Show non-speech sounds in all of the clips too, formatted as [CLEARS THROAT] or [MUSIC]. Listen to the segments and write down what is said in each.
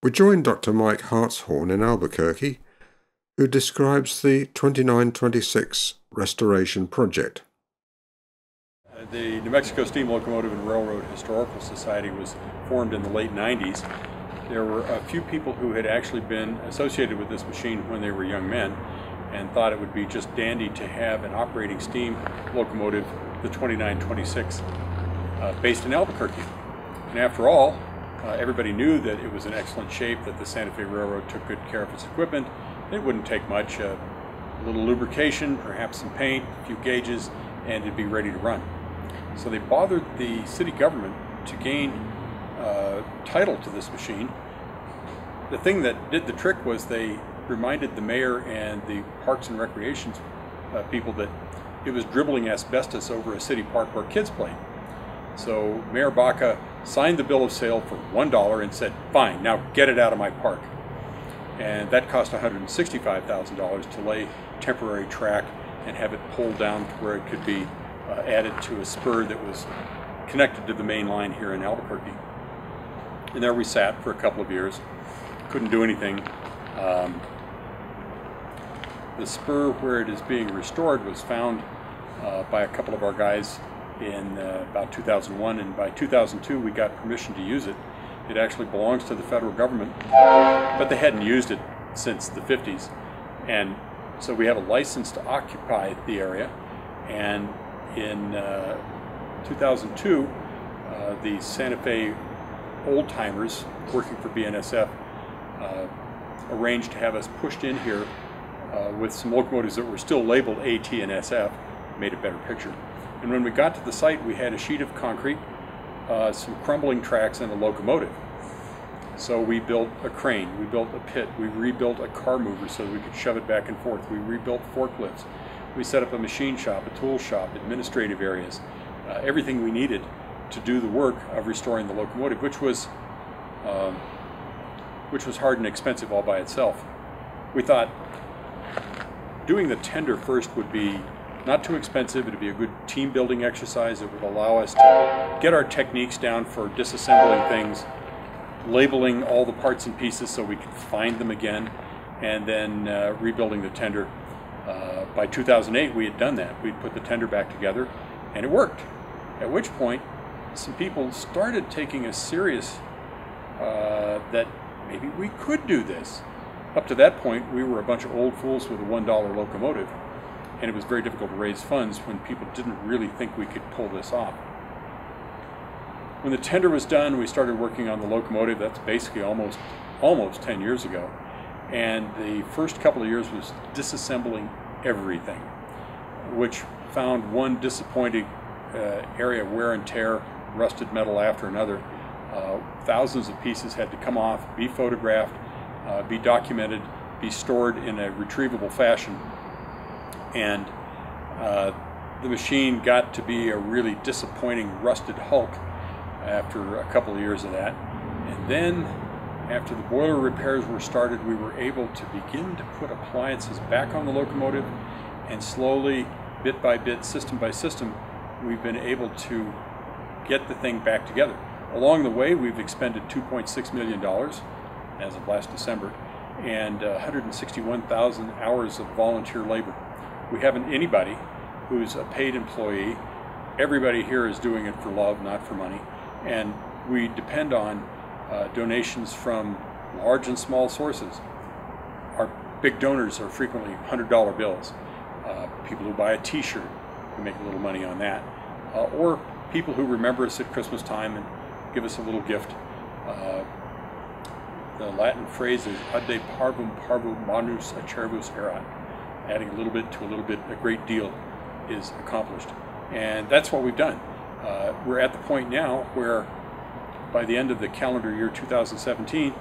We join Dr. Mike Hartshorne in Albuquerque, who describes the 2926 restoration project. The New Mexico Steam Locomotive and Railroad Historical Society was formed in the late 90s. There were a few people who had actually been associated with this machine when they were young men and thought it would be just dandy to have an operating steam locomotive, the 2926, uh, based in Albuquerque. And after all, uh, everybody knew that it was in excellent shape, that the Santa Fe Railroad took good care of its equipment. It wouldn't take much, uh, a little lubrication, perhaps some paint, a few gauges, and it'd be ready to run. So they bothered the city government to gain uh, title to this machine. The thing that did the trick was they reminded the mayor and the Parks and Recreation uh, people that it was dribbling asbestos over a city park where kids played. So Mayor Baca signed the bill of sale for $1 and said, fine, now get it out of my park. And that cost $165,000 to lay temporary track and have it pulled down to where it could be uh, added to a spur that was connected to the main line here in Albuquerque. And there we sat for a couple of years, couldn't do anything. Um, the spur where it is being restored was found uh, by a couple of our guys in uh, about 2001 and by 2002 we got permission to use it. It actually belongs to the federal government but they hadn't used it since the 50s and so we have a license to occupy the area and in uh, 2002 uh, the Santa Fe old timers working for BNSF uh, arranged to have us pushed in here uh, with some locomotives that were still labeled AT and SF, made a better picture. And when we got to the site, we had a sheet of concrete, uh, some crumbling tracks, and a locomotive. So we built a crane, we built a pit, we rebuilt a car mover so we could shove it back and forth. We rebuilt forklifts. We set up a machine shop, a tool shop, administrative areas, uh, everything we needed to do the work of restoring the locomotive, which was um, which was hard and expensive all by itself. We thought doing the tender first would be not too expensive. It would be a good team building exercise. It would allow us to get our techniques down for disassembling things, labeling all the parts and pieces so we could find them again, and then uh, rebuilding the tender. Uh, by 2008, we had done that. We'd put the tender back together, and it worked. At which point, some people started taking us serious uh, that maybe we could do this. Up to that point, we were a bunch of old fools with a $1 locomotive, and it was very difficult to raise funds when people didn't really think we could pull this off. When the tender was done, we started working on the locomotive. That's basically almost almost 10 years ago. And the first couple of years was disassembling everything, which found one disappointing uh, area of wear and tear, rusted metal after another. Uh, thousands of pieces had to come off, be photographed, uh, be documented, be stored in a retrievable fashion. And uh, the machine got to be a really disappointing rusted hulk after a couple of years of that. And then after the boiler repairs were started, we were able to begin to put appliances back on the locomotive and slowly, bit by bit, system by system, we've been able to get the thing back together. Along the way, we've expended $2.6 million as of last December and uh, 161,000 hours of volunteer labor. We haven't anybody who's a paid employee. Everybody here is doing it for love, not for money. And we depend on uh, donations from large and small sources. Our big donors are frequently $100 bills. Uh, people who buy a t-shirt, we make a little money on that. Uh, or people who remember us at Christmas time and give us a little gift. Uh, the Latin phrase is ade parvum parvo manus acervus erat. Adding a little bit to a little bit, a great deal is accomplished. And that's what we've done. Uh, we're at the point now where by the end of the calendar year 2017,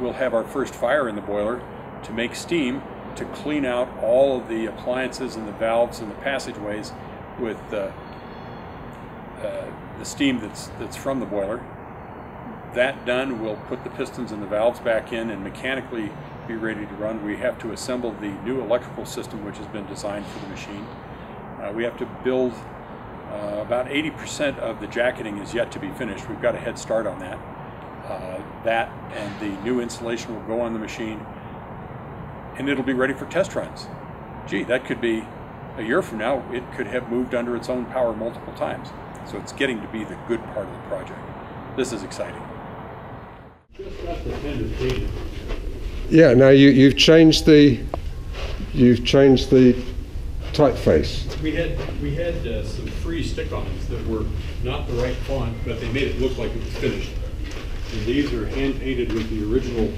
we'll have our first fire in the boiler to make steam to clean out all of the appliances and the valves and the passageways with uh, uh, the steam that's, that's from the boiler that done, we'll put the pistons and the valves back in and mechanically be ready to run. We have to assemble the new electrical system which has been designed for the machine. Uh, we have to build uh, about 80% of the jacketing is yet to be finished. We've got a head start on that. Uh, that and the new installation will go on the machine and it'll be ready for test runs. Gee, that could be a year from now, it could have moved under its own power multiple times. So it's getting to be the good part of the project. This is exciting. Yeah, now you, you've changed the you've changed the typeface. We had, we had uh, some free stick-ons that were not the right font, but they made it look like it was finished. And these are hand-painted with the original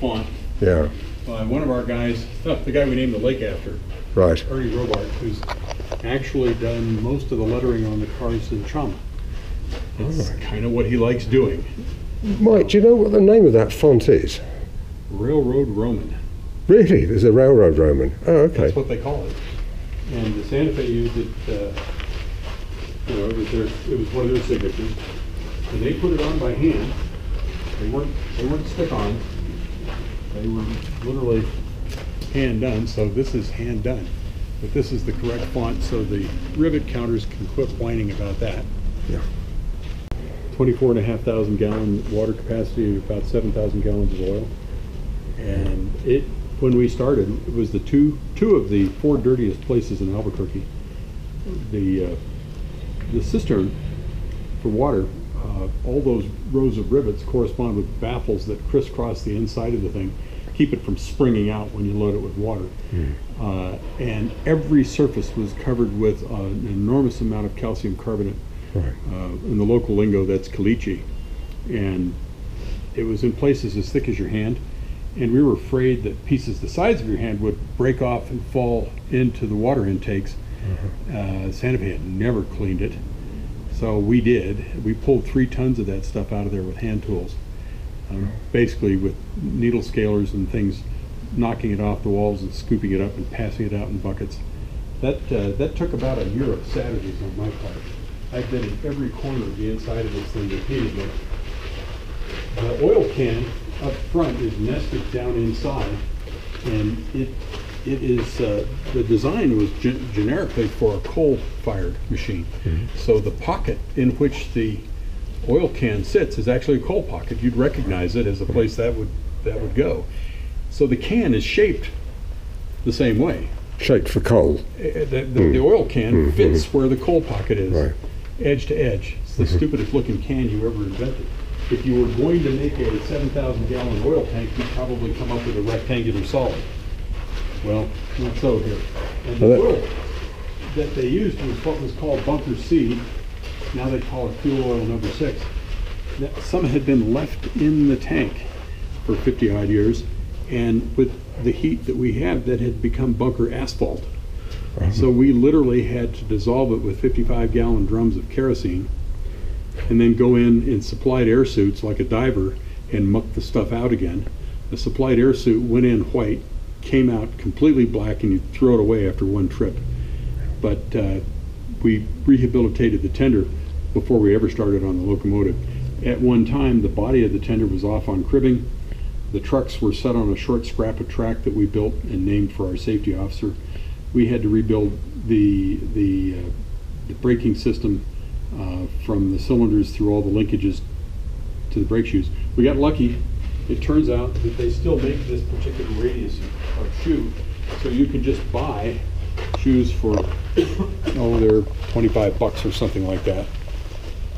font Yeah, by one of our guys, oh, the guy we named the lake after, right. Ernie Robart, who's actually done most of the lettering on the cars in Chama. It's kind of what he likes doing. Mike, do you know what the name of that font is? Railroad Roman. Really? There's a railroad Roman. Oh, okay. That's what they call it. And the Santa Fe used it, uh, you know, it was their, it was one of their signatures. And they put it on by hand. They weren't, they weren't stick-ons. They were literally hand done, so this is hand done. But this is the correct font, so the rivet counters can quit whining about that. Yeah. Twenty-four and a half thousand gallon water capacity, about seven thousand gallons of oil. And it, when we started, it was the two, two of the four dirtiest places in Albuquerque. The, uh, the cistern for water, uh, all those rows of rivets correspond with baffles that crisscross the inside of the thing, keep it from springing out when you load it with water. Uh, and every surface was covered with an enormous amount of calcium carbonate. Right. Uh, in the local lingo, that's caliche. And it was in places as thick as your hand. And we were afraid that pieces the size of your hand would break off and fall into the water intakes. Uh, Santa Fe had never cleaned it. So we did. We pulled three tons of that stuff out of there with hand tools. Um, basically with needle scalers and things, knocking it off the walls and scooping it up and passing it out in buckets. That, uh, that took about a year of Saturdays on my part. I've been in every corner of the inside of this thing repeatedly. The oil can up front is nested down inside, and it, it is, uh, the design was gen- generically for a coal-fired machine. Mm-hmm. So the pocket in which the oil can sits is actually a coal pocket. You'd recognize it as a place that would, that would go. So the can is shaped the same way. Shaped for coal. Uh, The, the, the mm. oil can mm-hmm. fits where the coal pocket is, Right. edge to edge. It's the mm-hmm. stupidest looking can you ever invented. If you were going to make a 7,000 gallon oil tank, you'd probably come up with a rectangular solid. Well, not so here. And Well, the that- oil that they used was what was called bunker C. Now they call it fuel oil number six. That- Some had been left in the tank for 50 odd years, and with the heat that we have, that had become bunker asphalt. Uh-huh. So we literally had to dissolve it with 55 gallon drums of kerosene and then go in in supplied air suits like a diver and muck the stuff out again. The supplied air suit went in white, came out completely black, and you throw it away after one trip. But uh, we rehabilitated the tender before we ever started on the locomotive. At one time, the body of the tender was off on cribbing. The trucks were set on a short scrap of track that we built and named for our safety officer. We had to rebuild the the, uh, the braking system uh, from the cylinders through all the linkages to the brake shoes. We got lucky. It turns out that they still make this particular radius of shoe, so you can just buy shoes for oh, they're 25 bucks or something like that,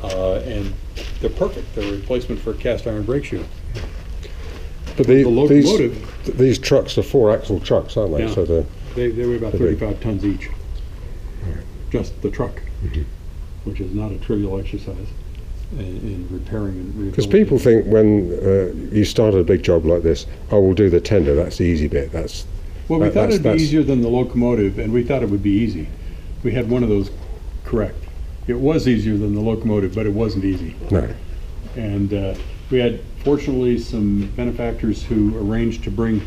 uh, and they're perfect. They're a replacement for a cast iron brake shoe. But the, The locomotive- these, these trucks are four axle trucks, aren't they? Yeah. So They, they weigh about They're big. 35 tons each. Just the truck, which is not a trivial exercise in, in repairing and because people think when uh, you start a big job like this, oh, we'll do the tender. That's the easy bit. That's Well, we that- thought it'd be easier than the locomotive, and we thought it would be easy. We had one of those correct. It was easier than the locomotive, but it wasn't easy. no. And uh, we had fortunately some benefactors who arranged to bring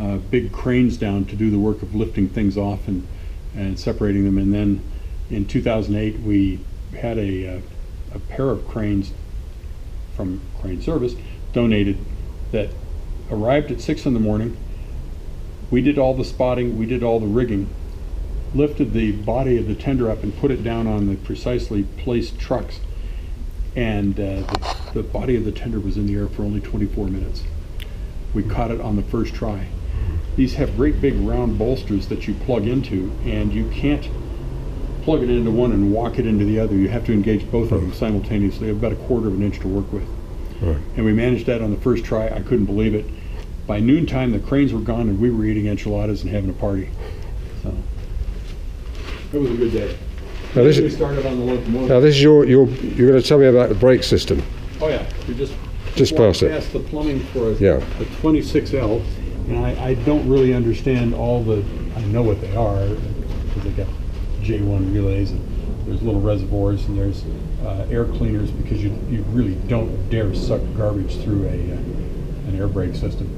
uh, big cranes down to do the work of lifting things off and, and separating them. And then in 2008, we had a, uh, a pair of cranes from Crane Service donated that arrived at six in the morning. We did all the spotting, we did all the rigging, lifted the body of the tender up and put it down on the precisely placed trucks and uh, the, the body of the tender was in the air for only 24 minutes. We caught it on the first try. These have great big round bolsters that you plug into, and you can't plug it into one and walk it into the other. You have to engage both of them simultaneously. I've got about a quarter of an inch to work with. Right. And we managed that on the first try. I couldn't believe it. By noontime, the cranes were gone, and we were eating enchiladas and having a party. So it was a good day. Now this, we started on the locomotive. now this is your, your, you're going to tell me about the brake system. Oh, yeah, you just. Just past it. Past the plumbing for a, Yeah. a twenty-six L, and I, I don't really understand all the, I know what they are, because they got J one relays, and there's little reservoirs, and there's, uh, air cleaners, because you, you really don't dare suck garbage through a, uh, an air brake system.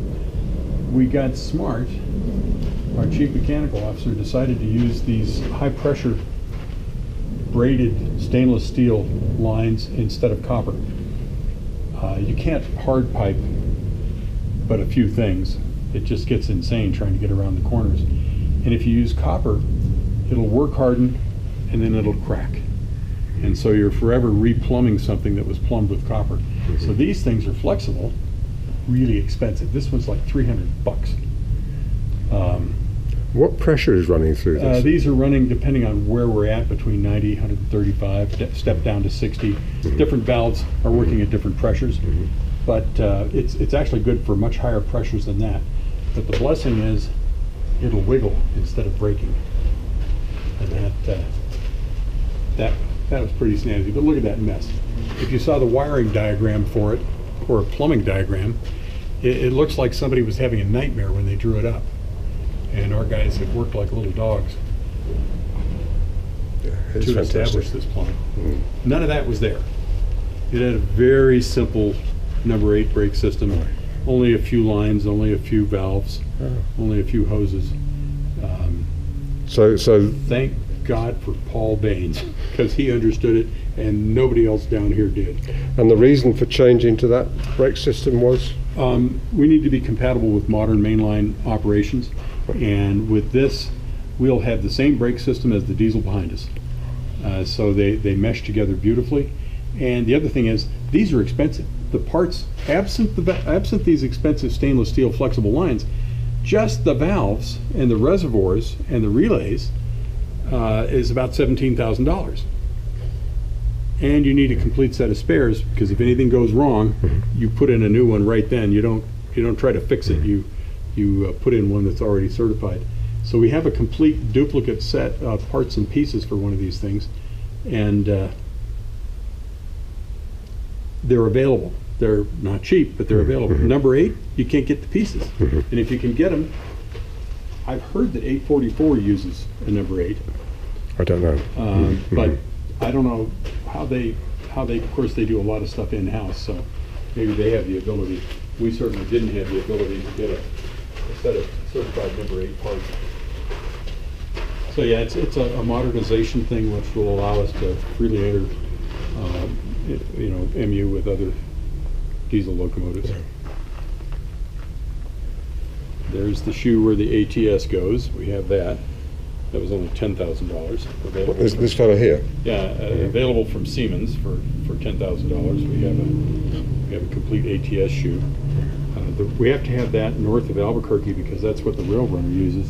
We got smart, our chief mechanical officer decided to use these high-pressure braided stainless steel lines instead of copper. Uh, you can't hard pipe but a few things. It just gets insane trying to get around the corners. And if you use copper, it'll work harden and then it'll crack. And so you're forever replumbing something that was plumbed with copper. So these things are flexible, really expensive. This one's like 300 bucks. Um, What pressure is running through uh, this? these are running depending on where we're at, between 90, 135, de- step down to 60. Different valves are working at different pressures, but uh, it's it's actually good for much higher pressures than that. But the blessing is, it'll wiggle instead of breaking, and that uh, that that was pretty snazzy. But look at that mess. If you saw the wiring diagram for it, or a plumbing diagram, it, it looks like somebody was having a nightmare when they drew it up and our guys have worked like little dogs It's to fantastic. establish this plumbing. None of that was there. It had a very simple number eight brake system, only a few lines, only a few valves, Oh. only a few hoses. So, so thank God for Paul Baines because he understood it and nobody else down here did. And the reason for changing to that brake system was? Um, we need to be compatible with modern mainline operations, and with this, we'll have the same brake system as the diesel behind us. Uh, so they, they mesh together beautifully. And the other thing is, these are expensive. The parts, absent the absent these expensive stainless steel flexible lines, just the valves and the reservoirs and the relays uh, is about seventeen thousand dollars. And you need a complete set of spares because if anything goes wrong, you put in a new one right then. You don't you don't try to fix it. You you uh, put in one that's already certified. So we have a complete duplicate set of parts and pieces for one of these things, and uh, they're available. They're not cheap, but they're mm-hmm. available. Mm-hmm. Number eight, you can't get the pieces, mm-hmm. and if you can get them, I've heard that 844 uses a number eight. I don't know. Um, But I don't know how they, how they, of course, they do a lot of stuff in-house, so maybe they have the ability. We certainly didn't have the ability to get a a set of certified number eight parts. So, yeah, it's, it's a a modernization thing which will allow us to freely enter, um, you know, MU with other diesel locomotives. There's the shoe where the ATS goes. We have that. That was only ten thousand dollars available. This, this fellow here. Yeah, uh, available from Siemens for, for ten thousand dollars. We have a, we have a complete ATS shoe. Uh, the- We have to have that north of Albuquerque because that's what the rail runner uses.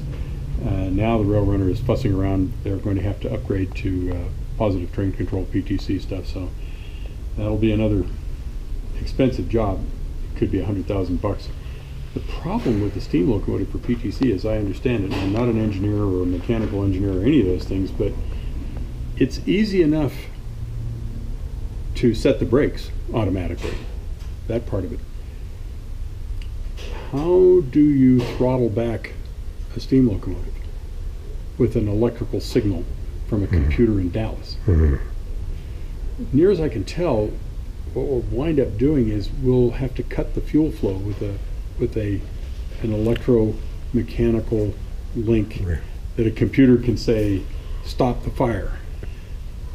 Uh, Now the rail runner is fussing around, they're going to have to upgrade to uh, positive train control PTC stuff, so that'll be another expensive job. It Could be a hundred thousand bucks. The problem with the steam locomotive for PTC, as I understand it, and I'm not an engineer or a mechanical engineer or any of those things, but it's easy enough to set the brakes automatically, that part of it. How do you throttle back a steam locomotive with an electrical signal from a computer in Dallas? Mhm. Near as I can tell, what we'll wind up doing is we'll have to cut the fuel flow with a with a an electromechanical link Right. that a computer can say stop the fire.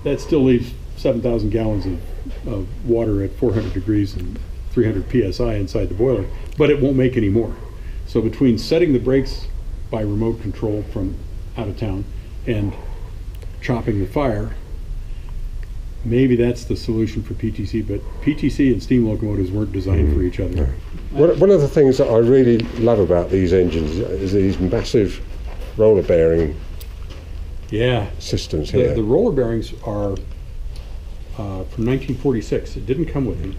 That still leaves 7,000 gallons of, of water at 400 degrees and 300 psi inside the boiler, but it won't make any more. So between setting the brakes by remote control from out of town and chopping the fire, maybe that's the solution for PTC, but PTC and steam locomotives weren't designed for each other. One, one of the things that I really love about these engines is these massive roller bearing Yeah, systems the, here. the roller bearings are uh, from 1946. It didn't come with them.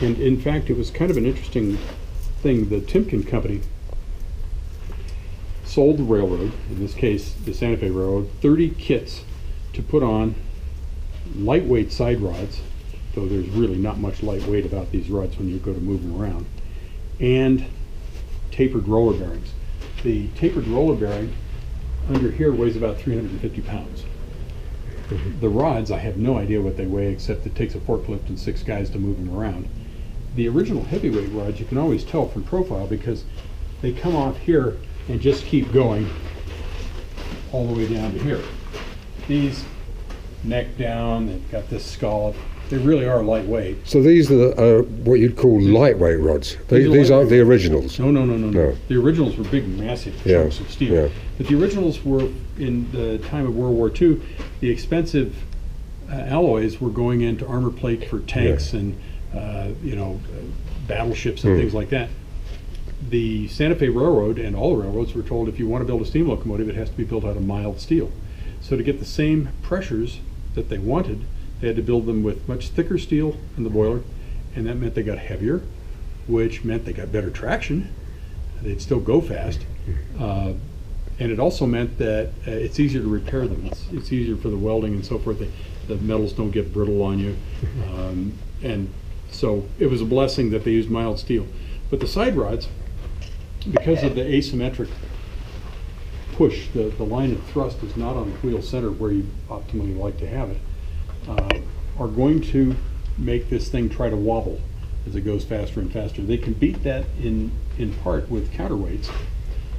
And in fact, it was kind of an interesting thing. The Timken company sold the railroad, in this case, the Santa Fe Railroad, 30 kits to put on lightweight side rods, though there's really not much lightweight about these rods when you go to move them around, and tapered roller bearings. The tapered roller bearing under here weighs about 350 pounds. The rods, I have no idea what they weigh, except it takes a forklift and six guys to move them around. The original heavyweight rods, you can always tell from profile because they come off here and just keep going all the way down to here. These neck down, they've got this scallop. They really are lightweight. so these are the, uh, what you'd call lightweight rods. These These, are aren't the originals. No, no, no, no, no. No. The originals were big, massive Yeah, chunks of steel. yeah. But the originals were, in the time of World War II, the expensive uh, alloys were going into armor plate for tanks and, uh, you know, uh, battleships and Hmm. things like that. The Santa Fe Railroad and all the railroads were told if you want to build a steam locomotive, it has to be built out of mild steel. So to get the same pressures that they wanted, they had to build them with much thicker steel in the boiler, and that meant they got heavier, which meant they got better traction. They'd still go fast. Uh, and it also meant that uh, it's easier to repair them. It's, it's easier for the welding and so forth. The, the metals don't get brittle on you. Um, and so it was a blessing that they used mild steel. But the side rods, because of the asymmetric push, the, the line of thrust is not on the wheel center where you optimally like to have it, uh, are going to make this thing try to wobble as it goes faster and faster. They can beat that in, in part with counterweights.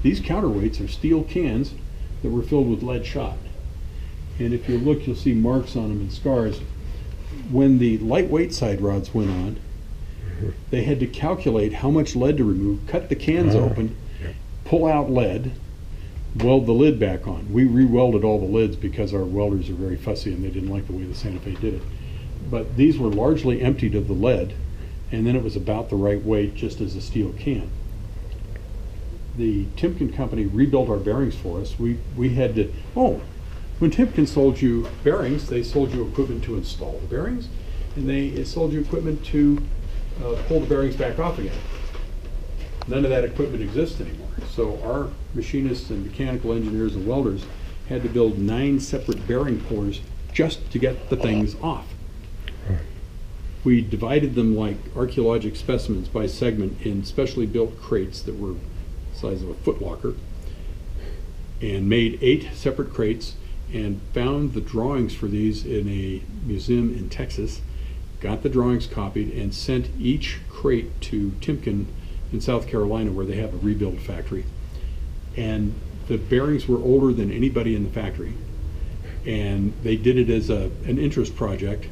These counterweights are steel cans that were filled with lead shot. And if you look, you'll see marks on them and scars. When the lightweight side rods went on, they had to calculate how much lead to remove, cut the cans Ah, open, pull out lead, weld the lid back on. We re-welded all the lids because our welders are very fussy and they didn't like the way the Santa Fe did it. But these were largely emptied of the lead, and then it was about the right weight, just as a steel can. The Timken company rebuilt our bearings for us. We, we had to, oh, when Timken sold you bearings, they sold you equipment to install the bearings, and they sold you equipment to uh, pull the bearings back off again. None of that equipment exists anymore. So our machinists and mechanical engineers and welders had to build nine separate bearing pullers just to get the things off. We divided them like archaeologic specimens by segment in specially built crates that were the size of a footlocker and made eight separate crates and found the drawings for these in a museum in Texas, got the drawings copied and sent each crate to Timken in South Carolina where they have a rebuild factory. And the bearings were older than anybody in the factory. And they did it as a, an interest project,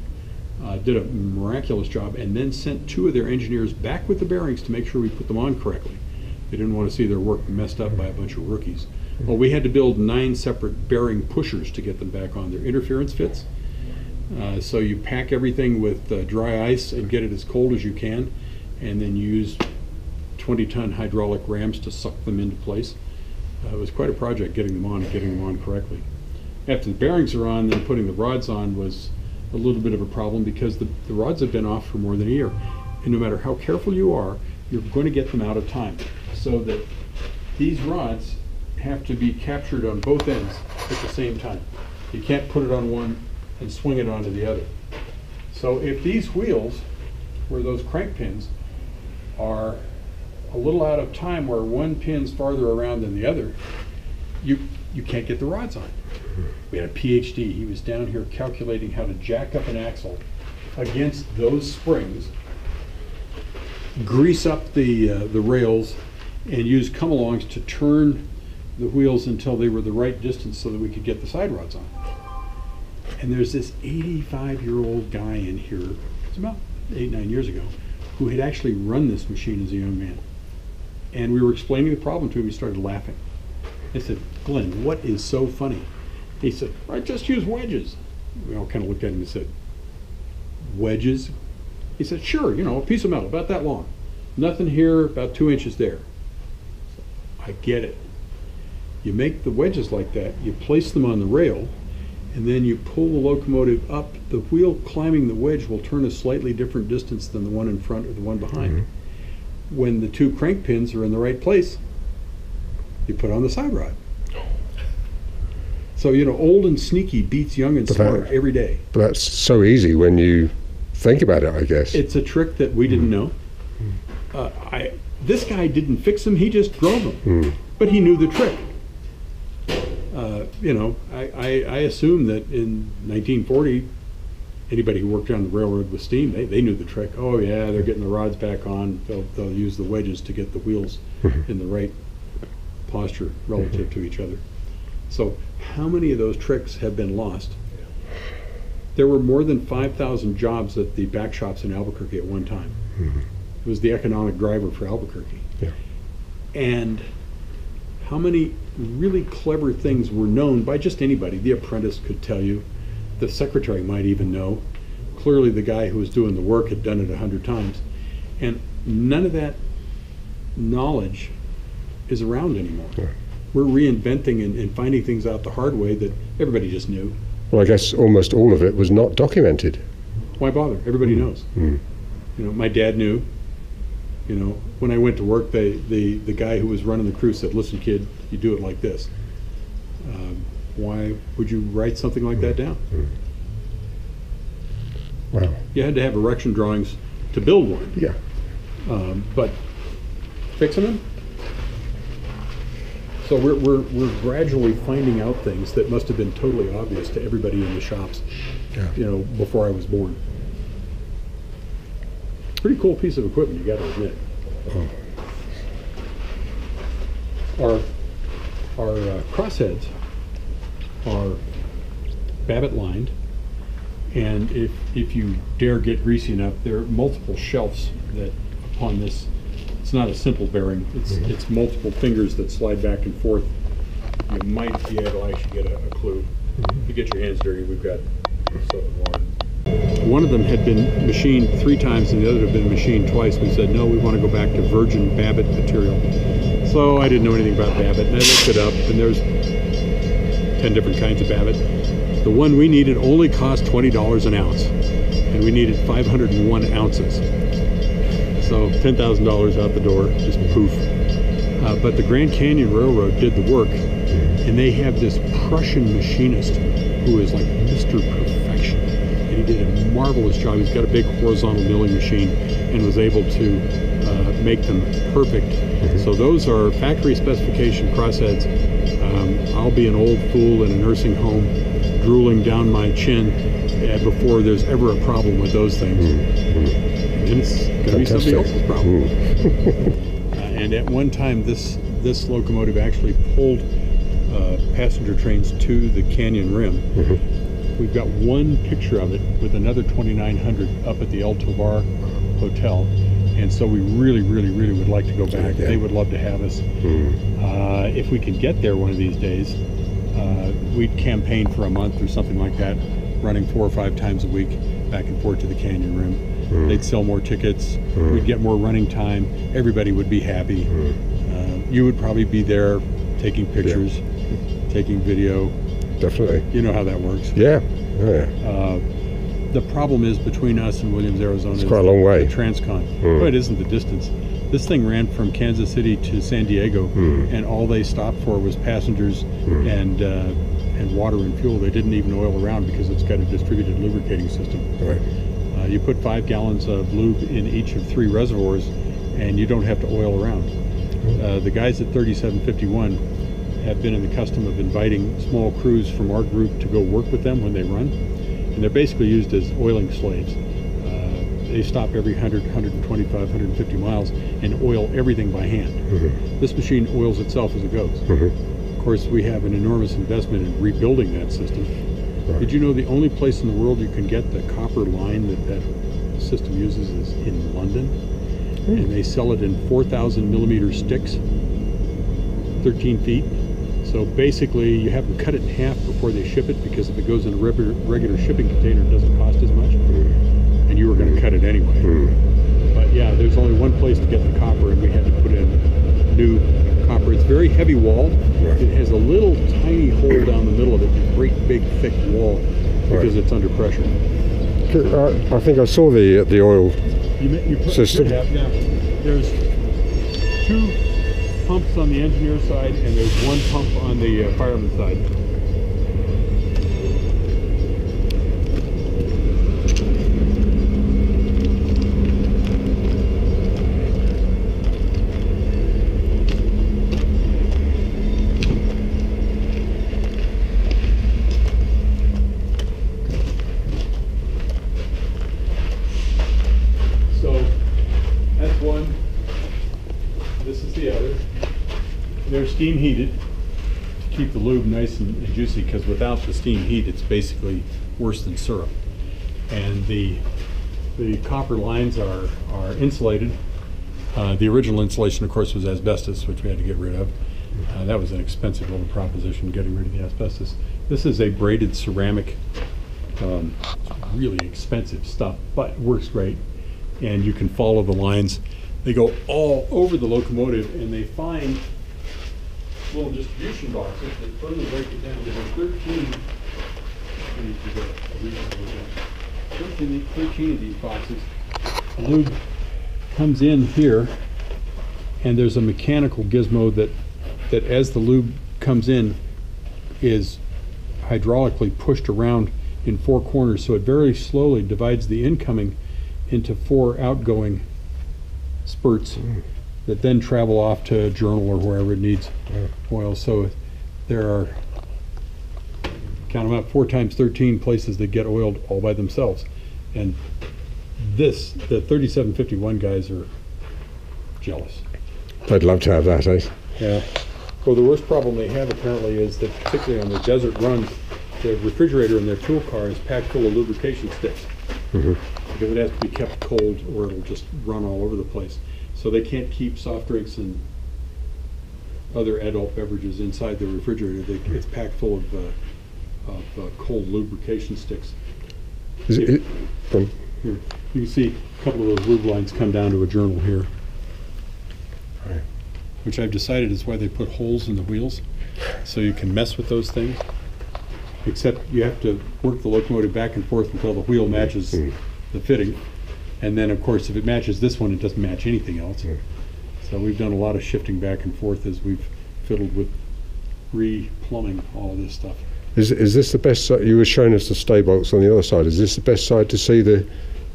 uh, did a miraculous job, and then sent two of their engineers back with the bearings to make sure we put them on correctly. They didn't want to see their work messed up by a bunch of rookies. Well, we had to build nine separate bearing pushers to get them back on. Their interference fits. Uh, so you pack everything with uh, dry ice and get it as cold as you can, and then use 20 ton hydraulic rams to suck them into place. It was quite a project getting them on and getting them on correctly. After the bearings are on, then putting the rods on was a little bit of a problem because the, the rods have been off for more than a year. And no matter how careful you are, you're going to get them out of time. So that these rods have to be captured on both ends at the same time. You can't put it on one and swing it onto the other. So if these wheels, where those crank pins, are a little out of time where one pin's farther around than the other, you, you can't get the rods on. We had a PhD, he was down here calculating how to jack up an axle against those springs, grease up the, uh, the rails, and use come-alongs to turn the wheels until they were the right distance so that we could get the side rods on. And there's this 85-year-old guy in here, it's about eight, nine years ago, who had actually run this machine as a young man. And we were explaining the problem to him, he started laughing. I said, Glenn, what is so funny? He said, I just use wedges. We all kind of looked at him and said, wedges. He said, sure, you know, a piece of metal about that long. Nothing here, about two inches there. I get it. You make the wedges like that, you place them on the rail, and then you pull the locomotive up. The wheel climbing the wedge will turn a slightly different distance than the one in front or the one behind. Mm-hmm. When the two crank pins are in the right place, you put on the side rod. So, you know, old and sneaky beats young and But that- smart every day. But that's so easy when you think about it, I guess. It's a trick that we didn't know. Uh, I this guy didn't fix them; he just drove them, but he knew the trick. Uh, you know, I, I, I assume that in 1940, anybody who worked on the railroad with steam, they, they knew the trick. Oh yeah, they're getting the rods back on. They'll they'll use the wedges to get the wheels mm-hmm. in the right posture relative to each other. So, how many of those tricks have been lost? There were more than 5,000 jobs at the back shops in Albuquerque at one time. Mm-hmm. It was the economic driver for Albuquerque. Yeah. And how many really clever things were known by just anybody? The apprentice could tell you, the secretary might even know. Clearly, the guy who was doing the work had done it a hundred times. And none of that knowledge is around anymore. Yeah. We're reinventing and, and finding things out the hard way that everybody just knew. well, I guess almost all of it was not documented. Why bother? Everybody knows. Mm. You know, my dad knew. You know, when I went to work, they, the the guy who was running the crew said, "Listen, kid, you do it like this." Um, why would you write something like that down? Wow. You had to have erection drawings to build one, Yeah. um, but fixing them. So we're, we're, we're gradually finding out things that must have been totally obvious to everybody in the shops, Yeah. you know, before I was born. Pretty cool piece of equipment, you got to admit. Our our uh, crossheads are Babbitt lined, and if if you dare get greasy enough, there are multiple shelves that upon this. It's not a simple bearing. It's mm-hmm. it's multiple fingers that slide back and forth. You might be able to actually get a, a clue. If you get your hands dirty, we've got soap and water. One of them had been machined three times, and the other had been machined twice. We said no, we want to go back to virgin Babbitt material. So I didn't know anything about Babbitt, and I looked it up, and there's ten different kinds of Babbitt. The one we needed only cost twenty dollars an ounce, and we needed 501 ounces. So ten thousand dollars out the door, just poof. Uh, but the Grand Canyon Railroad did the work, and they have this Prussian machinist who is like Mr. Perfection, and he did a marvelous job. He's got a big horizontal milling machine, and was able to uh, make them perfect. So those are factory specification crossheads. I'll be an old fool in a nursing home, drooling down my chin uh, before there's ever a problem with those things. And it's going to be somebody else's problem. Mm. [LAUGHS] Uh, and at one time, this this locomotive actually pulled uh, passenger trains to the canyon rim. We've got one picture of it with another 2900 up at the El Tovar Hotel, and so we really, really, really would like to go back. They would love to have us. Uh, if we could get there one of these days, uh, we'd campaign for a month or something like that, running four or five times a week back and forth to the canyon rim. They'd sell more tickets. We'd get more running time. Everybody would be happy. Uh, you would probably be there taking pictures, taking video. Definitely. You know how that works. Yeah. Oh, yeah. Uh, the problem is between us and Williams, Arizona. It's quite a long way. The Transcon. Hmm. Well, it isn't the distance. This thing ran from Kansas City to San Diego, Hmm. and all they stopped for was passengers and uh, and water and fuel. They didn't even oil around because it's got a distributed lubricating system. Right. Uh, you put five gallons of lube in each of three reservoirs, and you don't have to oil around. Uh, the guys at 3751 have been in the custom of inviting small crews from our group to go work with them when they run, and they're basically used as oiling slaves. They stop every 100, 125, 150 miles and oil everything by hand. Mm-hmm. This machine oils itself as it goes. Mm-hmm. Of course, we have an enormous investment in rebuilding that system. Right. Did you know the only place in the world you can get the copper line that that system uses is in London? Hmm. And they sell it in 4,000 millimeter sticks, 13 feet. So basically, you have them cut it in half before they ship it because if it goes in a regular, regular shipping container, it doesn't cost as much. Mm-hmm. Cut it anyway. But yeah, there's only one place to get the copper, and we had to put in new copper. It's very heavy walled. Right. It has a little tiny hole down the middle of it, a great big thick wall, because Right. it's under pressure. I, I think I saw the the oil. You, you put, System. have, yeah. There's two pumps on the engineer side, and there's one pump on the uh, fireman side. So that's one. This is the other. They're steam heated to keep the lube nice and juicy because without the steam heat, it's basically worse than syrup. And the the copper lines are are insulated. Uh, the original insulation, of course, was asbestos, which we had to get rid of. Uh, that was an expensive little proposition, getting rid of the asbestos. This is a braided ceramic, um, really expensive stuff, but works great and you can follow the lines. They go all over the locomotive and they find little distribution boxes that further break it down. There are 13, let me give it a reasonable example. 13, 13 of these boxes. The lube comes in here and there's a mechanical gizmo that, that as the lube comes in is hydraulically pushed around in four corners so it very slowly divides the incoming into four outgoing spurts mm. That then travel off to a journal or wherever it needs oil. So there are, count them out, four times 13 places that get oiled all by themselves. And this, the 3751 guys are jealous. I'd love to have that, eh? Yeah. Well, the worst problem they have apparently is that particularly on the desert runs, the refrigerator in their tool car is packed full of lubrication sticks. Because it has to be kept cold or it'll just run all over the place. So they can't keep soft drinks and other adult beverages inside the refrigerator. They, it's packed full of, uh, of uh, cold lubrication sticks. Is it, it, um, Here, you can see a couple of those lube lines come down to a journal here. Right. Which I've decided is why they put holes in the wheels, so you can mess with those things. Except you have to work the locomotive back and forth until the wheel matches Mm. the fitting. And then, of course, if it matches this one, it doesn't match anything else. Mm. So we've done a lot of shifting back and forth as we've fiddled with re-plumbing all of this stuff. is, is this the best side? You were showing us the stay bolts on the other side. Is this the best side to see the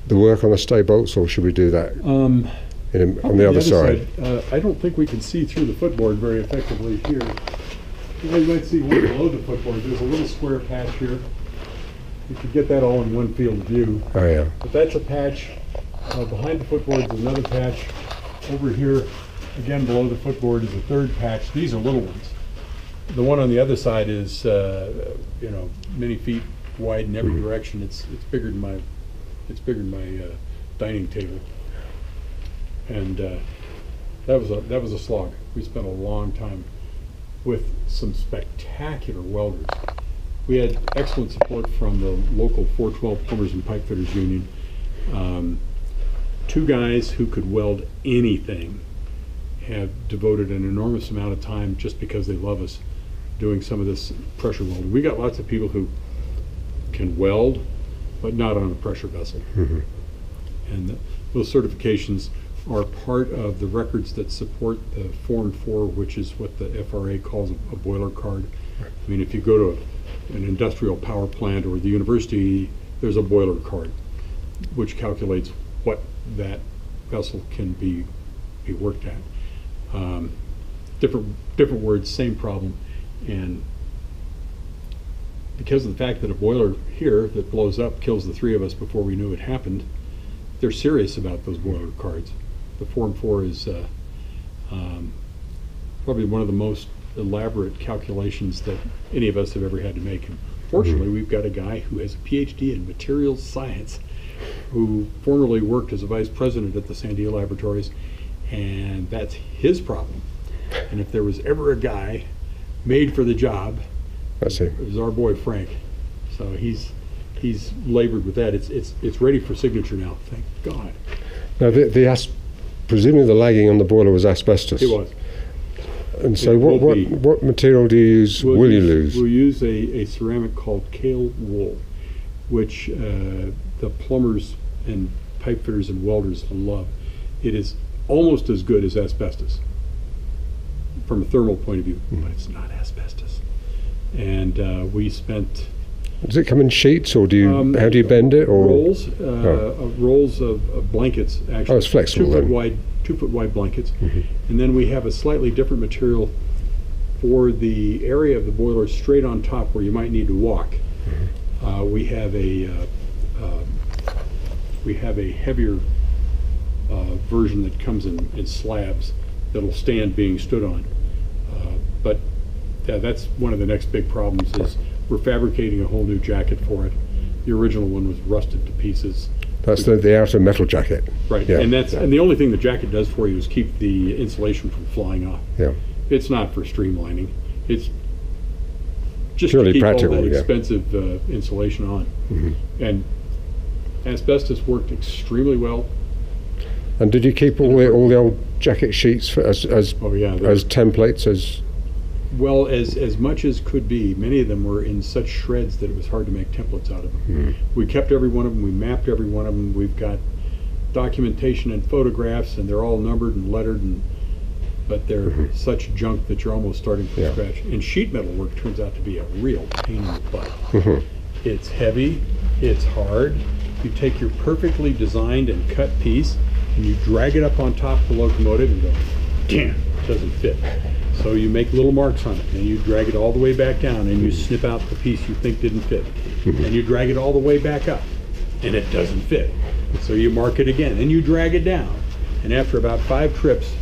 the work on the stay bolts, or should we do that Um, on the other side? uh, I don't think we can see through the footboard very effectively here. You you might see one below the footboard. There's a little square patch here. You could get that all in one field of view. Oh yeah. But that's a patch. Uh, behind the footboard is another patch. Over here, again below the footboard is a third patch. These are little ones. The one on the other side is, uh, you know, many feet wide in every direction. It's it's bigger than my it's bigger than my uh, dining table. And uh, that was a that was a slog. We spent a long time with some spectacular welders. We had excellent support from the local 412 Plumbers and Pipe Fitters Union. Um, two guys who could weld anything have devoted an enormous amount of time just because they love us doing some of this pressure welding. We got lots of people who can weld, but not on a pressure vessel. Mm-hmm. And th- those certifications are part of the records that support the and four, which is what the FRA calls a, a boiler card. I mean, if you go to a, an industrial power plant or the university, there's a boiler card, which calculates what that vessel can be be worked at. Um, different different words, same problem, and because of the fact that a boiler here that blows up kills the three of us before we knew it happened, they're serious about those boiler cards. The Form 4 is uh, um, probably one of the most elaborate calculations that any of us have ever had to make. And fortunately, we've got a guy who has a PhD in materials science who formerly worked as a vice president at the Sandia Laboratories, and that's his problem. And if there was ever a guy made for the job, That's it. it was our boy Frank. So he's he's labored with that. It's it's it's ready for signature now. Thank God. Now, the, the as- presumably the lagging on the boiler was asbestos. It was. And so, It what, what, what material do you use? We'll will you use- lose? We'll use a, a ceramic called kale wool, which uh, the plumbers and pipe fitters and welders love. It is almost as good as asbestos from a thermal point of view, Hmm. but it's not asbestos. And uh, we spent Does it come in sheets, or do you? Um, how do you bend it? Or rolls, uh, of rolls of, of blankets. Actually, Oh, it's flexible Two foot then. Mm-hmm. wide, two foot wide blankets, and then we have a slightly different material for the area of the boiler straight on top where you might need to walk. Mm-hmm. Uh, we have a uh, um, we have a heavier uh, version that comes in, in slabs that'll stand being stood on. Uh, but yeah, that's one of the next big problems is we're fabricating a whole new jacket for it. The original one was rusted to pieces. that's the, the outer metal jacket. Right, Yeah, and that's yeah. and the only thing the jacket does for you is keep the insulation from flying off. Yeah. It's not for streamlining. It's just Purely to keep practical, all that yeah. expensive uh, insulation on. Mm-hmm. And asbestos worked extremely well. And did you keep all the all the old jacket sheets for, as as Oh yeah, as templates? As well as as much as could be. Many of them were in such shreds that it was hard to make templates out of them. Hmm. We kept every one of them. We mapped every one of them. We've got documentation and photographs, and they're all numbered and lettered, and but they're such junk that you're almost starting from Mm-hmm. Yeah. scratch. And sheet metal work turns out to be a real pain in the butt. Mhm. It's heavy. It's hard. You take your perfectly designed and cut piece, and you drag it up on top of the locomotive, and go, damn, it doesn't fit. So you make little marks on it, and you drag it all the way back down, and you snip out the piece you think didn't fit, mm-hmm. and you drag it all the way back up, and it doesn't fit. So you mark it again, and you drag it down, and after about five trips,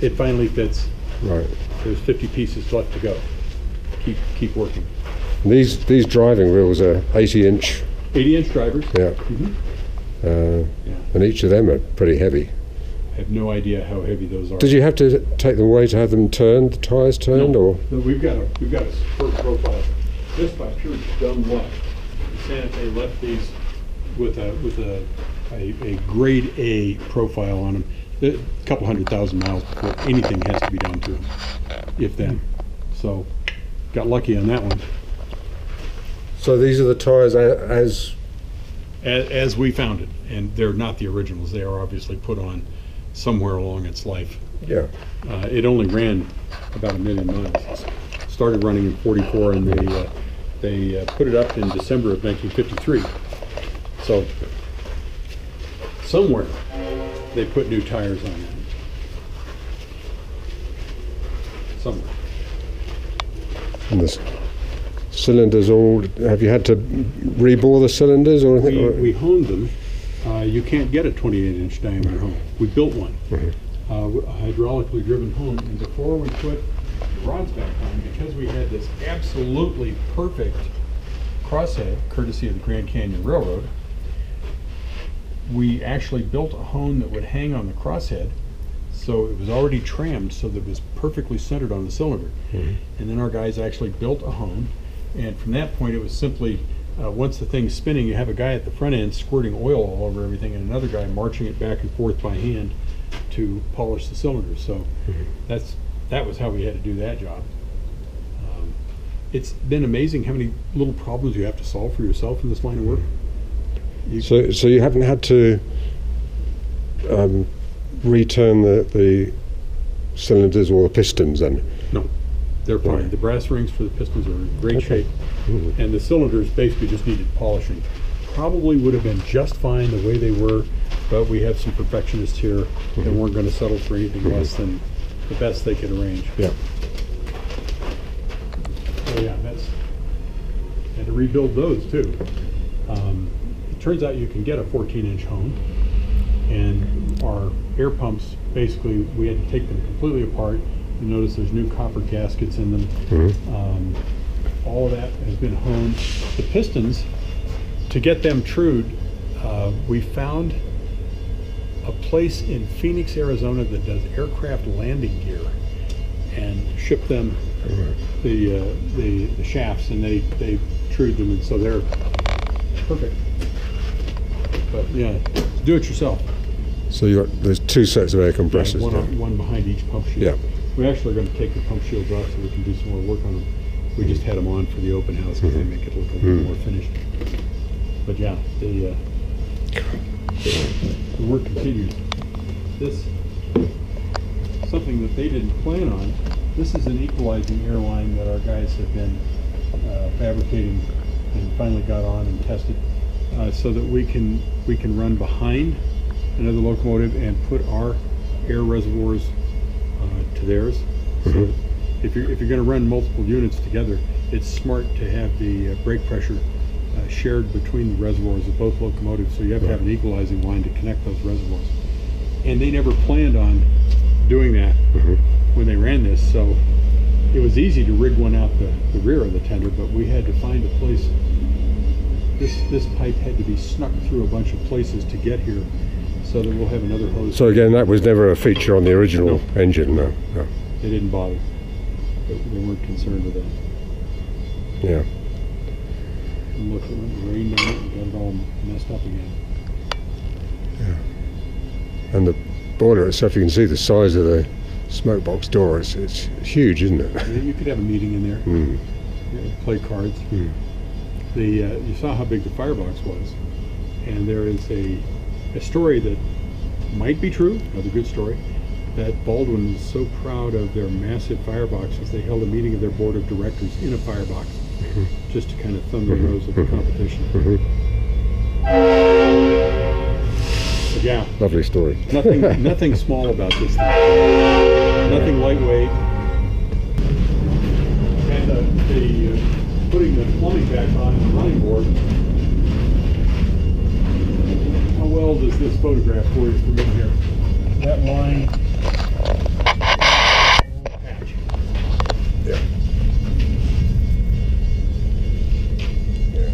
it finally fits. right. There's 50 pieces left to go. Keep keep working. These these driving wheels are 80 inch. 80 inch drivers. Yeah. Mhm. Uh, Yeah. and each of them are pretty heavy. I have no idea how heavy those are. Did you have to take them away to have them turned, the tyres turned, or No, we've got a we've got a superb profile. Just by pure dumb luck, Santa Fe left these with a with a a, a grade A profile on them. A couple hundred thousand miles before anything has to be done to them, if then. So, got lucky on that one. So? These are the tyres a- as As, as we found it, and they're not the originals. They are obviously put on somewhere along its life. yeah. Uh, it only ran about a million miles. Started running in 44, and they uh, they uh, put it up in December of 1953. So somewhere they put new tires on it. Somewhere. And the c- cylinders all. Have you had to rebore the cylinders or anything? We, we honed them. Uh, you can't get a 28 inch diameter hone. We built one. Uh, w- a hydraulically driven hone. And before we put the rods back on, because we had this absolutely perfect crosshead, courtesy of the Grand Canyon Railroad, we actually built a hone that would hang on the crosshead. So it was already trammed so that it was perfectly centered on the cylinder. And then our guys actually built a hone. And from that point, it was simply uh, once the thing's spinning, you have a guy at the front end squirting oil all over everything, and another guy marching it back and forth by hand to polish the cylinders. So that's that was how we had to do that job. Um, it's been amazing how many little problems you have to solve for yourself in this line of work. You- So, so you haven't had to um, return the, the cylinders or the pistons then? No, they're fine. The brass rings for the pistons are in great shape, Mhm. and the cylinders basically just needed polishing. Probably would have been just fine the way they were, but we have some perfectionists here that weren't going to settle for anything less than the best they could arrange. Yeah. So yeah, that's and to rebuild those too. Um, it turns out you can get a 14-inch hone, and our air pumps basically we had to take them completely apart. You notice there's new copper gaskets in them. Mhm. Um, all of that has been honed. The pistons, to get them trued, uh, we found a place in Phoenix, Arizona that does aircraft landing gear and ship them the, uh, the the shafts and they they trued them and so they're perfect. But yeah, do it yourself. So there's two sets of air compressors. one, now. on- one behind each pump. Yeah. We actually going to take the pump shields off so we can do some more work on them. We just had them on for the open house because they make it look a little more finished. But yeah, the, uh, the work continues. This, something that they didn't plan on, this is an equalizing airline that our guys have been uh, fabricating and finally got on and tested uh, so that we can we can run behind another locomotive and put our air reservoirs uh, to theirs. So Mhm. if you're if you're going to run multiple units together, it's smart to have the uh, brake pressure uh, shared between the reservoirs of both locomotives. So you have to have an equalizing line to connect those reservoirs. And they never planned on doing that Mhm. when they ran this, so it was easy to rig one out the, the rear of the tender, but we had to find a place. This this pipe had to be snuck through a bunch of places to get here, so that we'll have another hose. So again, that was never a feature on the original engine. No. no. they didn't bother. They, weren't concerned with that. Yeah. And look, it rained on it and got it all messed up again. Yeah. And the boiler itself, you can see the size of the smoke box door. It's, it's huge, isn't it? Yeah, You could have a meeting in there, Mm. yeah, play cards. Mm. The uh, you saw how big the firebox was, and there is a a story that might be true, another good story, that Baldwin was so proud of their massive fireboxes they held a meeting of their board of directors in a firebox, just to kind of thumb their nose at the competition. Mhm. Yeah, Lovely story. nothing [LAUGHS] nothing small about this thing. Nothing lightweight. And the, the uh, putting the plumbing back on the running board. This photograph for you from in here? That line. Yeah. Yeah.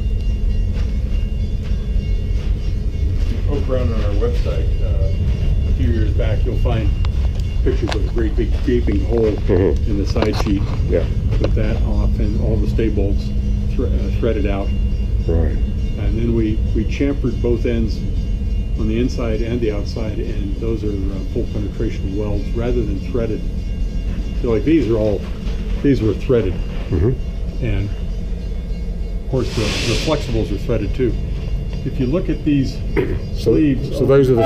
poke around on our website uh, a few years back, you'll find pictures of a great big gaping hole Mhm. in the side sheet. Yeah. Put that off and all the stay bolts thre- uh, threaded out. Right. And then we, we chamfered both ends on the inside and the outside, and those are uh, full penetration welds rather than threaded. So like these are all, these were threaded. hmm And of course, the, the flexibles are threaded too. If you look at these [CLEARS THROAT] So, sleeves. so those are the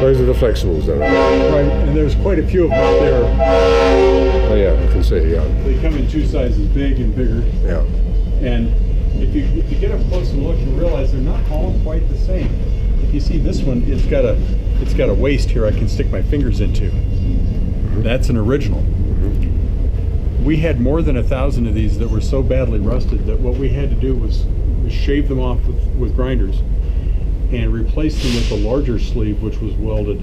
those are the flexibles, then. Right, and there's quite a few of them out there. Oh yeah, I can see. Yeah. They come in two sizes, big and bigger. Yeah. And if you if you get up close and look, you realize they're not all quite the same. You see this one, it's got a it's got a waist here I can stick my fingers into. Mm-hmm. That's an original. Mm-hmm. We had more than a thousand of these that were so badly rusted that what we had to do was, was shave them off with, with grinders and replace them with a larger sleeve which was welded.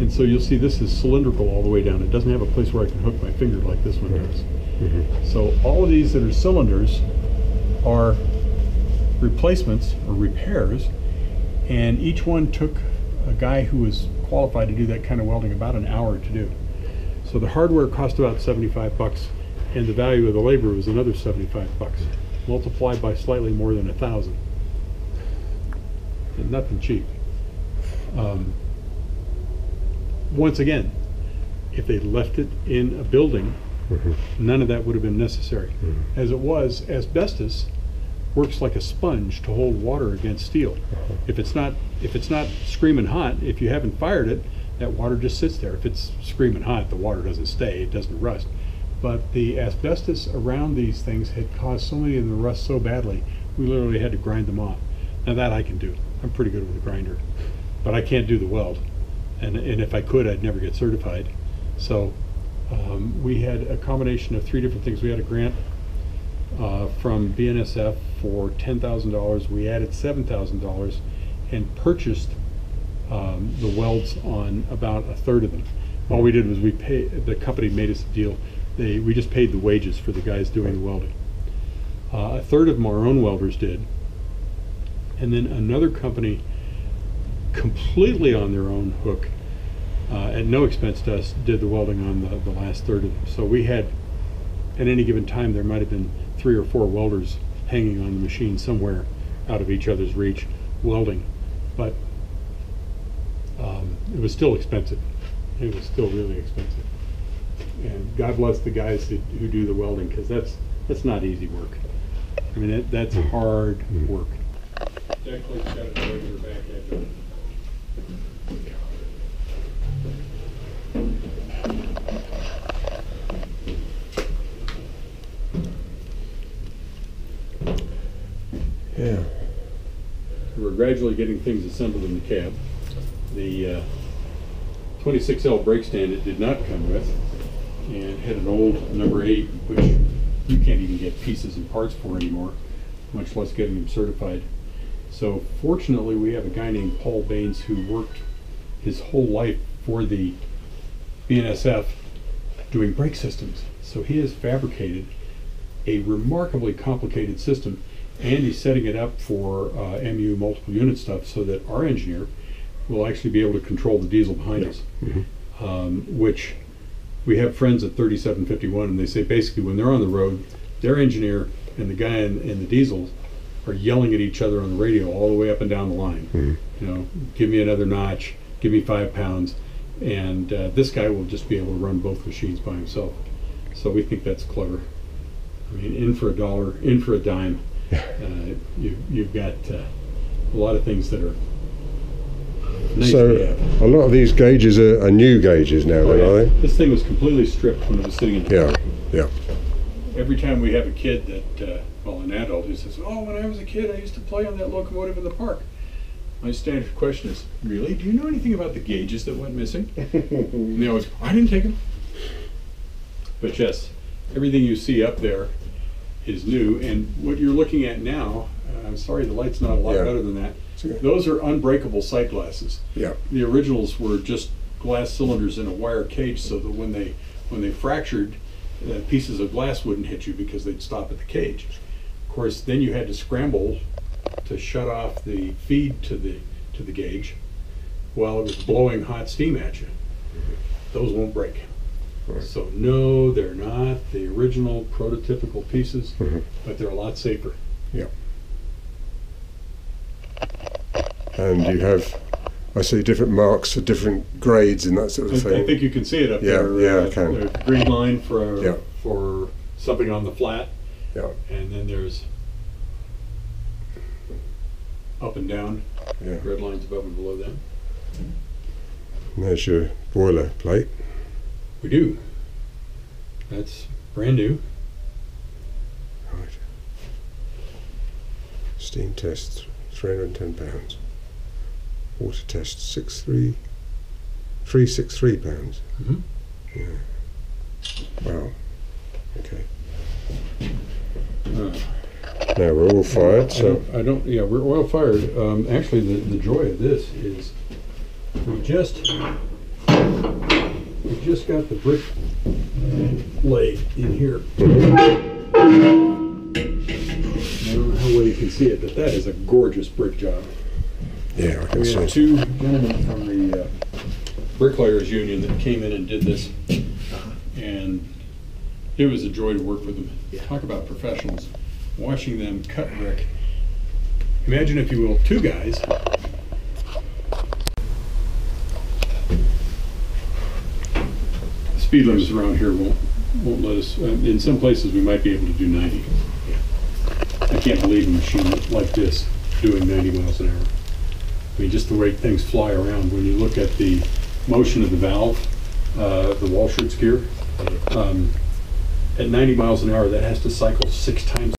And so you'll see this is cylindrical all the way down. It doesn't have a place where I can hook my finger like this one does. Mm-hmm. So all of these that are cylinders are replacements or repairs, and each one took a guy who was qualified to do that kind of welding about an hour to do. So the hardware cost about 75 bucks, and the value of the labor was another 75 bucks, multiplied by slightly more than a thousand. And Nothing cheap. Um, once again, if they left it in a building, none of that would have been necessary. As it was, asbestos works like a sponge to hold water against steel. If it's not if it's not screaming hot, if you haven't fired it, that water just sits there. If it's screaming hot, the water doesn't stay, it doesn't rust. But the asbestos around these things had caused so many of them to rust so badly, we literally had to grind them off. Now that I can do. I'm pretty good with a grinder. But I can't do the weld. And, and if I could, I'd never get certified. So um, we had a combination of three different things. We had a grant uh, from BNSF for $10,000. We added $7,000 and purchased um, the welds on about a third of them. All we did was we pay, the company made us a deal. They, we just paid the wages for the guys doing the welding. Uh, a third of them our own welders did. And then another company completely on their own hook uh, at no expense to us, did the welding on the, the last third of them. So we had, at any given time, there might have been three or four welders hanging on the machine somewhere out of each other's reach welding, but um, it was still expensive. It was still really expensive. And God bless the guys that, who do the welding, because that's, that's not easy work. I mean, that, that's hard work. Clip's got regular back edge on it. Yeah. We're gradually getting things assembled in the cab. The uh, 26L brake stand it did not come with, and had an old number eight, which you can't even get pieces and parts for anymore, much less getting them certified. So fortunately, we have a guy named Paul Baines who worked his whole life for the BNSF doing brake systems. So he has fabricated a remarkably complicated system, and he's setting it up for uh, MU multiple unit stuff so that our engineer will actually be able to control the diesel behind us. Um, which we have friends at 3751, and they say basically when they're on the road, their engineer and the guy in, in the diesel are yelling at each other on the radio all the way up and down the line. You know, give me another notch, give me five pounds, and uh, this guy will just be able to run both machines by himself. So we think that's clever. I mean, in for a dollar, in for a dime. Uh, you, you've got uh, a lot of things that are nice So to have. a lot of these gauges are, are new gauges now, then, are they? This thing was completely stripped when it was sitting in the Yeah, car. yeah. Every time we have a kid that, uh, well, an adult who says, "Oh, when I was a kid, I used to play on that locomotive in the park." My standard question is, "Really? Do you know anything about the gauges that went missing?" [LAUGHS] and they always, "I didn't take them." But yes, everything you see up there is new, and what you're looking at now. Uh, I'm sorry, the light's not a lot Yeah. better than that. Those are unbreakable sight glasses. Yeah. The originals were just glass cylinders in a wire cage, so that when they when they fractured, uh, pieces of glass wouldn't hit you because they'd stop at the cage. Of course, then you had to scramble to shut off the feed to the to the gauge while it was blowing hot steam at you. Those won't break. Right. So no, they're not the original prototypical pieces, Mhm. but they're a lot safer. Yeah. And you have, I see different marks for different grades and that sort I, of I thing. think you can see it up Yeah, there. yeah, I uh, can. the Green line for Yeah. for something on the flat, Yeah, and then there's up and down. yeah. Red lines above and below that. And there's your boiler plate. We do. That's brand new. Right. Steam test, 310 pounds. Water test, 63, 363 pounds. Mhm. Yeah. Wow. Okay. Uh, Now we're oil fired, I so don't, I don't. Yeah, we're oil fired. Um, actually, the, the joy of this is we just we just got the brick laid in here. I don't know how well you can see it, but that is a gorgeous brick job. yeah, I can We had see. two gentlemen from the uh, bricklayers union that came in and did this, and it was a joy to work with them. Talk about professionals. Watching them cut brick. Imagine, if you will, two guys. Speed limits around here won't won't let us. uh, In some places, we might be able to do 90. I can't believe a machine like this doing 90 miles an hour. I mean, just the way things fly around. When you look at the motion of the valve, uh, the Walschaerts gear, um, at 90 miles an hour, that has to cycle six times